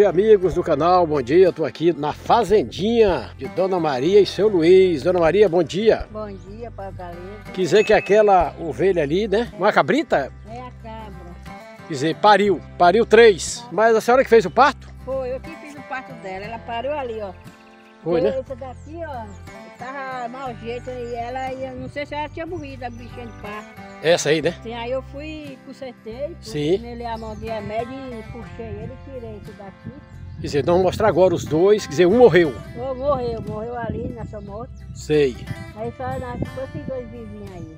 Dia, amigos do canal. Bom dia. Estou aqui na fazendinha de Dona Maria e seu Luiz. Dona Maria, bom dia. Bom dia galera. Quer dizer que aquela ovelha ali, né? Uma cabrita? É a cabra. Quer dizer, pariu. Pariu três. Mas a senhora que fez o parto? Foi, eu que fiz o parto dela. Ela parou ali, ó. Foi, né? Essa daqui, ó, tava mau jeito e ela, eu não sei se ela tinha morrido, a bichinha de parto. Essa aí, né? Sim, aí eu fui, consertei, Sim. nele a mão de remédio e puxei ele e tirei isso daqui. Quer dizer, então vamos mostrar agora os dois. Quer dizer, um morreu. Oh, morreu, morreu ali nessa moto. Sei. Aí só nasceu esses dois vivinhos aí.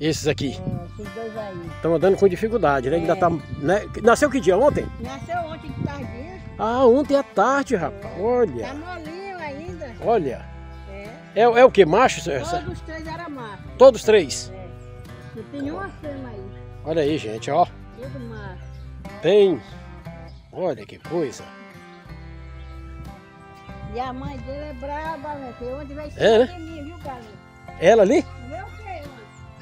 Esses aqui. É, esses dois aí. Estão andando com dificuldade, né? Ainda É. tá, né? Nasceu que dia? Ontem? Nasceu ontem de tardinha, Ah, ontem à tarde, rapaz. tá Olha. molinho ainda. Olha. É. É, é o que? Macho? Todos os três eram macho. Todos três. É. Não tem nenhuma fêmea aí. Olha aí, gente, ó. Tudo macho. Tem. Olha que coisa. E a mãe dele é braba, né? Que onde vai ser É, né? de mim, viu, galinha? Ela ali? É o quê?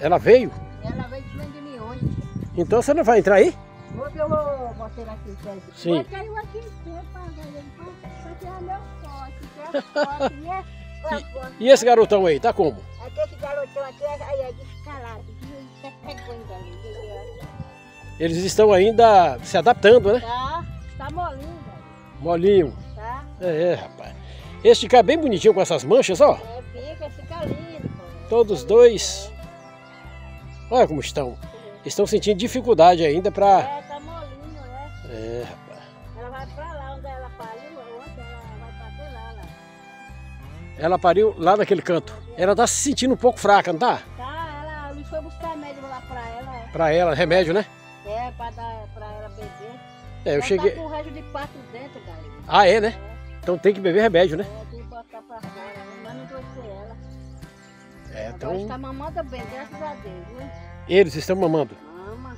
Ela veio? Ela veio de de mim ontem. Então você não vai entrar aí? Hoje eu vou botar ela aqui, sério. Sim. Ela caiu aqui em cima, galinha. Pra tirar meu forte, que é forte, né? É forte. E esse garotão aí, tá como? Aqui esse garotão aqui, aí é descalado. Galinha. Eles estão ainda se adaptando, né? Tá? Tá molinho. Molinho. Tá? É, é, rapaz. Esse é bem bonitinho com essas manchas, ó. É, fica, fica lindo, pô. Todos dois. Olha como estão. Estão sentindo dificuldade ainda pra. É, Ela pariu lá naquele canto. Ela tá se sentindo um pouco fraca, não tá? Tá, ela, Luiz foi buscar médico lá pra ela, Pra ela, remédio, né? é, pra dar pra ela beber. É, eu ela cheguei. tá com o resto de pato dentro, galera. Ah, é, né? Então tem que beber remédio, né? É, tem que botar pra fora, né? mas não trouxe ela. É, Agora então. está mamando bem, graças a Deus, né? Eles estão mamando. Mama.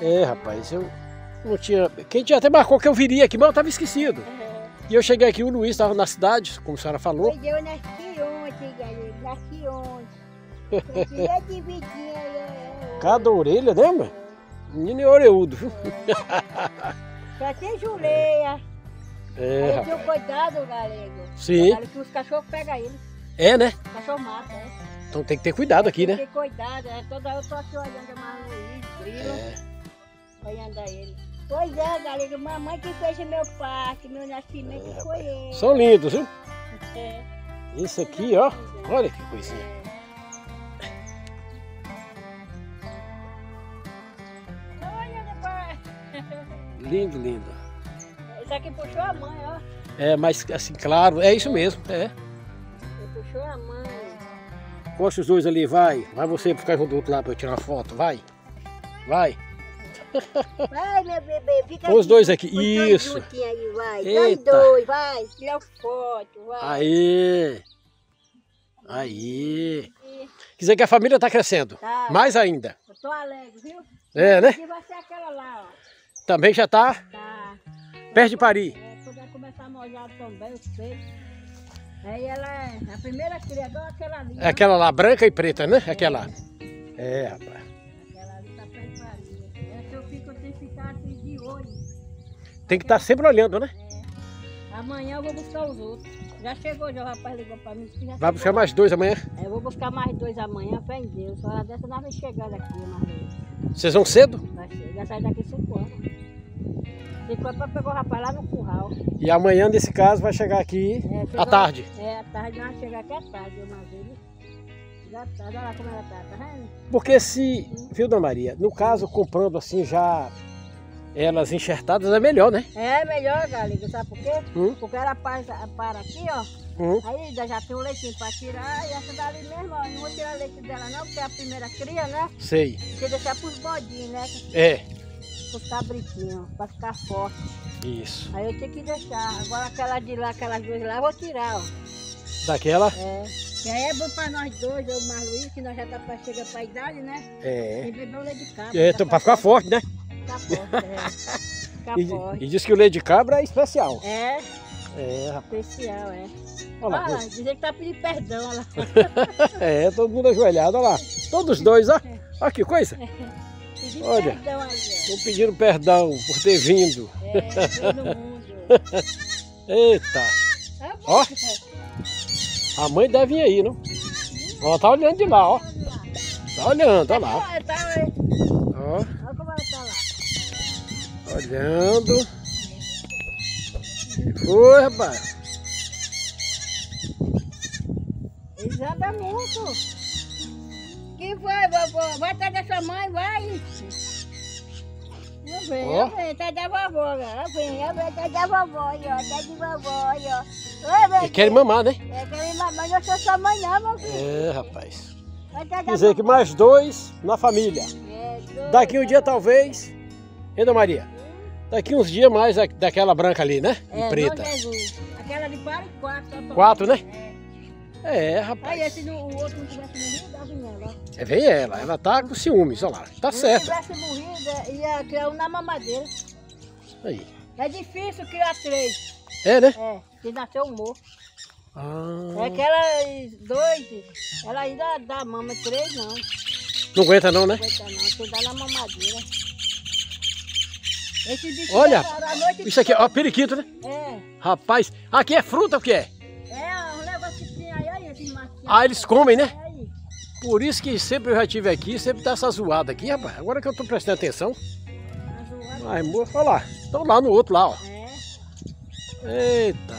É, rapaz, eu não tinha. Quem tinha até marcou que eu viria aqui, mas eu tava esquecido. É. E eu cheguei aqui, o Luiz estava na cidade, como a senhora falou. Pois eu nasci ontem, galera, nasci ontem. Nasci é dividinha, é, Cada orelha, né, mano? Menino é oreudo, viu? Só tem juleia. É, Aí eu tenho cuidado, galego. Sim. Galera, que os cachorros pegam eles. É, né? Os cachorros matam, é. Então tem que ter cuidado aqui, né? Tem que ter cuidado, é. Toda hora eu tô aqui olhando a Luiz, grilo, É. olhando a ele. Pois é, galera, mamãe que fez meu parto, meu nascimento É, foi ele. São lindos, viu? É. Isso aqui, ó. Olha que coisinha. Olha, depois. Lindo, lindo. Esse aqui puxou a mãe, ó. É, mas assim, claro, é isso mesmo. É. Ele puxou a mãe. Poxa os dois ali, vai. Vai você ficar junto do outro lado pra eu tirar uma foto, vai. Vai. Vai, meu bebê, fica Os dois aqui, dois isso. juntinhos aí, vai. Eita. Nós dois, vai. Tira foto, vai. Aí. Aí. Quer dizer que a família tá crescendo. Tá. Mais ainda. Eu tô alegre, viu? É, né? Vai ser aquela lá, ó. Também já tá Tá. perto de parir. É, quando ela começar a molhar também, eu sei. Aí ela é a primeira criadora, aquela ali. É aquela lá, branca e preta, né? Aquela. É, rapaz. Aquela ali tá perto de parir. Ficar assim de olho. Tem que estar sempre olhando, né? Amanhã eu vou buscar os outros. Já chegou, já o rapaz ligou pra mim. Vai chegou. buscar mais dois amanhã. É, Eu vou buscar mais dois amanhã, fé em Deus. Hora dessa nós vamos chegando aqui, Marlene. Vocês vão cedo? Vai já sai daqui 5 horas. 5 horas pra pegar o rapaz lá no curral. E amanhã, nesse caso, vai chegar aqui É, à tarde. É, à tarde, nós vamos chegar aqui à tarde, mas ele. Já olha lá como ela tá, tá vendo? Porque se, viu, Dona Maria, no caso, comprando assim já elas enxertadas é melhor, né? É melhor, galinha, sabe por quê? Hum? Porque ela para, para aqui, ó. Hum. Aí já já tem um leitinho pra tirar e essa dali mesmo, ó. Não vou tirar leite dela não, porque é a primeira cria, né? Sei. Tem que deixar pros bodinhos, né? É, Pros cabritinhos, pra ficar forte. isso. Aí eu tenho que deixar. Agora aquela de lá, aquelas duas lá, eu vou tirar, ó. Daquela, É. E aí é bom pra nós dois, eu e o Marluís, que nós já tá pra chegar pra idade, né? é. Tem que beber o leite de cabra. é então, pra ficar forte, né? Ficar forte, é. Ficar E, forte. e diz que o leite de cabra é especial. É, É, rapaz. especial, é. Olha lá. Lá, dizer que tá pedindo perdão, olha lá. É, todo mundo ajoelhado, olha lá. Todos dois, ó. Olha que coisa. Pedindo Olha. perdão aí, Estou pedindo perdão por ter vindo. É, todo mundo. Eita. Tá bom. Ó. A mãe deve vir aí, não? Ó, tá olhando de lá, ó. Tá olhando, olha lá. Tá, tá, Ó, Olha como ela tá lá. olhando. Que foi, rapaz? Eles andam muito. Que foi, vovó? Vai atrás da sua mãe, vai. Ó. eu venho, tá da vovó, venho, eu venho, tá da vovó, ó, tá de vovó, ó. Venho, E querem mamar, né? É, querem mamar, eu sou mãe, não, meu filho. É, rapaz. Quer dizer que mais dois na família. É, dois, Daqui um dia talvez. Hein, Dona Maria? Daqui uns dias mais daquela branca ali, né? E É, preta. Dom Jesus. Aquela de quatro e quatro. Quatro, né? É. É, Aí rapaz. esse no, o outro não tivesse morrido, dava ela. ó. É, vem ela. Ela tá com ciúmes, olha lá. Tá Se certa. não tivesse morrido, é, ia criar um na mamadeira. Aí. É difícil criar três. É, né? É, que nasceu um morro. É Ah, aquelas dois, ela ainda dá mama, três não. Não não aguenta não, né? aguenta não, você dá na mamadeira. Esse bicho Olha, noite Isso aqui, ó, toda. periquito, né? É, Rapaz, aqui é fruta o que é? é um negócio que tem aí, aí, esses matinhos. Ah, eles comem, né? É. Por isso que sempre eu já estive aqui, sempre tá essa zoada aqui, rapaz. Agora que eu tô prestando atenção. Tá. Ai, moço, olha lá. Estão lá no outro lá, ó. É, Eita,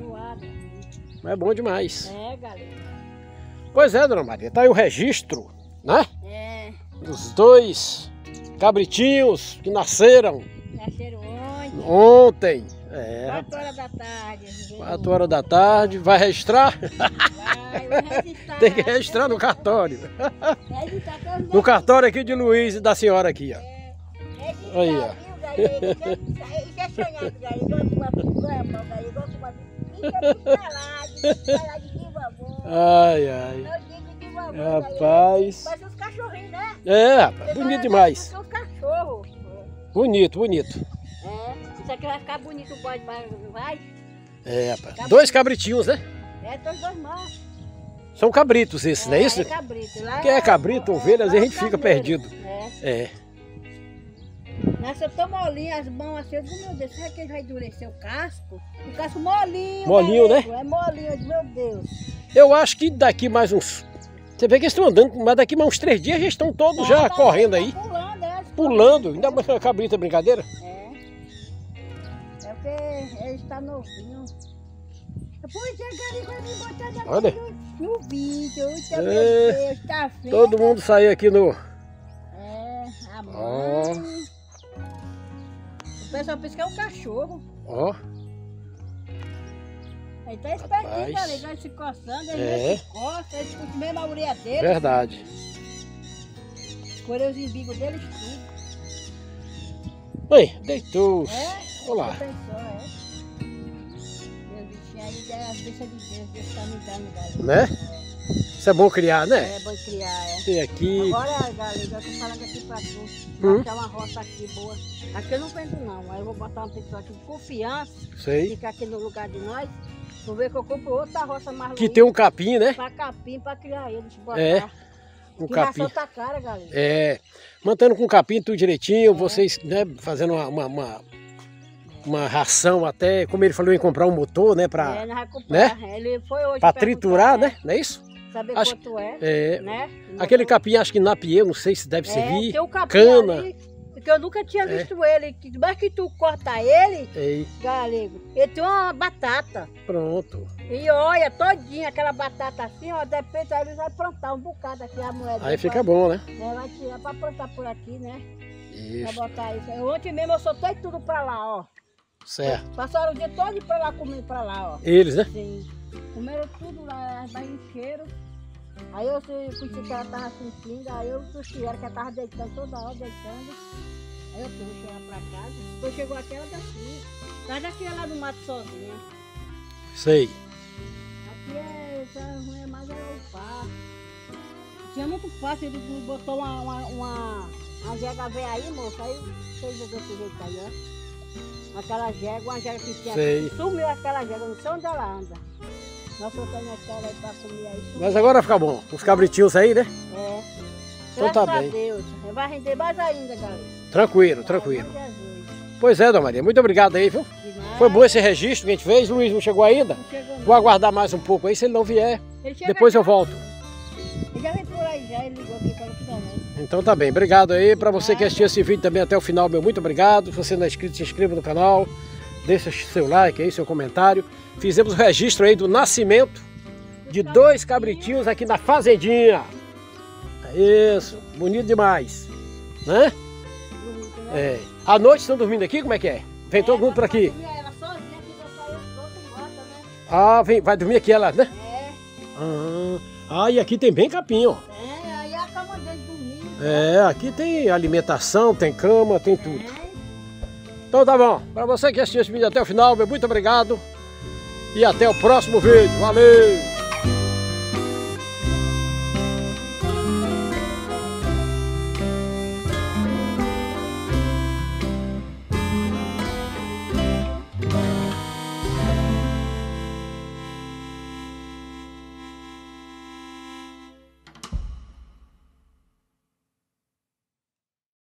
zoado. mas é bom demais. É, galera. Pois é, dona Maria, tá aí o registro, né? É, Dos dois cabritinhos que nasceram nasceram ontem, ontem. É, quatro horas da tarde. 4 horas da tarde. Vai registrar? Vai, vou registrar. Tem que registrar no cartório. Registrar No cartório aqui de Luiz e da senhora aqui, ó. Registrar, Aí, ó. viu, é galera. Igual com uma galera. Igual com uma... Isso é de vovô. Ai, ai. Digo. Rapaz. Parece uns cachorrinhos, né? É, rapaz, bonito demais. São uns cachorros. Bonito, bonito. É, isso aqui vai ficar bonito, pode, vai, vai. É, rapaz. Dois cabritinhos, né? É, todos dois machos. São cabritos esses, não é isso? É cabrito. Lá Que é cabrito às vezes a gente é fica perdido. É. É. Nossa, eu tô molinha, as mãos assim, eu digo, meu Deus, será que ele vai endurecer o casco? O casco molinho. Molinho, né? É molinho, eu digo, meu Deus. Eu acho que daqui mais uns. Você vê que eles estão andando, mas daqui mais uns três dias já estão todos já Tá, tá, correndo tá aí, Pulando, é. pulando. Ainda mais uma cabrita brincadeira. É. É porque ele está novinho. Pois é, Gari, vai me botar Olha. no, no vídeo. Eita, É. meu Deus, tá feio. Todo mundo saiu aqui no. É, a mãe. O pessoal pensa que é um cachorro. Ó, Aí tá espertinho. Ele vai se coçando, ele É. se coça, ele fica mesmo a orelha dele. verdade. Escolheu os imbigos deles tudo. Mãe, deitou. É? Olá. Pensou, é? Meu bichinho aí é as bênçãos de Deus, Deus tá me dando. Né? Isso é bom criar, né? É bom criar, é. Tem aqui. Agora, galera, eu tô falando aqui pra tu. Hum. Achar uma roça aqui boa. Aqui eu não vendo não, aí eu vou botar uma pessoa aqui de confiança, Sei. ficar aqui no lugar de nós. Vou ver que eu compro outra roça mais Que tem um capim, né? Pra capim, pra criar eles, botar. É, que capim. tá cara, galera. É. Mantendo com o capim tudo direitinho, vocês, né, fazendo uma, uma, uma, uma ração até, como ele falou, em comprar um motor, né? Pra, É, comprar. Ele foi hoje pra triturar, né? Não é isso? Saber Acho- quanto é, É. né? Aquele capim, acho que napier, não sei se deve É, servir. tem um capim cana. ali, que eu nunca tinha É. visto ele. Que mais que tu corta ele, Ei, galego, ele tem uma batata. pronto. E olha, todinha aquela batata assim, ó, de repente aí ele vai plantar um bocado aqui a mulher. Aí fica vai- bom, né? É, vai tirar pra plantar por aqui, né? Pra Isso, botar isso. Eu, Ontem mesmo eu soltei tudo pra lá, ó. certo. Passaram o dia todo pra lá comer pra lá, ó. Eles, né? Sim. Comeram tudo lá, mas encheram. Aí eu fui que ela tava sentindo, aí eu trouxe ela que ela tava deitando toda hora, deitando. Aí eu trouxe ela pra casa. Depois chegou aqui, ela daqui. Tá daqui ela no mato sozinha. Sei. Aqui é, ruim é mais era o pasto. Tinha muito pasto, ele botou uma, uma, uma, uma jega velha aí, moço, aí fez desse jeito aí, ó. Aquela jega, uma jega que tinha Sei. sumiu aquela jega, não sei onde ela anda. Nós soltamos aquela aí pra comer aí. Mas agora fica bom. Os cabritinhos aí, né? É. Então tá Graças bem. a Deus. Vai render mais ainda, galera. Tranquilo, tranquilo. Pois é, dona Maria, muito obrigado aí, viu? Foi bom esse registro que a gente fez. Luiz não chegou ainda? Não chegou. Vou aguardar mais um pouco aí, se ele não vier, Ele depois eu volto. Ele já vem por aí, já. Ele ligou aqui, falou que não, né? Então tá bem, obrigado aí. Pra você que assistiu esse vídeo também até o final, meu muito obrigado. Se você não é inscrito, se inscreva no canal. Deixa seu like aí, seu comentário. Fizemos o registro aí do nascimento de dois cabritinhos aqui na fazendinha. É isso, bonito demais. Né? Né? É. À noite estão dormindo aqui? Como é que é? Vem todo mundo por aqui. Né? Ah, vem, vai dormir aqui ela, né? É, Ah, ah, e aqui tem bem capim, ó. é, aí a cama dele dormindo. É, aqui tem alimentação, tem cama, tem tudo. Então tá bom. Para você que assistiu esse vídeo até o final, meu muito obrigado. E até o próximo vídeo. Valeu!